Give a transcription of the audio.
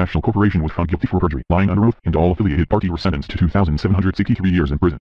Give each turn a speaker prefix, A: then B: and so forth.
A: International Corporation was found guilty for perjury, lying under oath, and all affiliated parties were sentenced to 2,763 years in prison.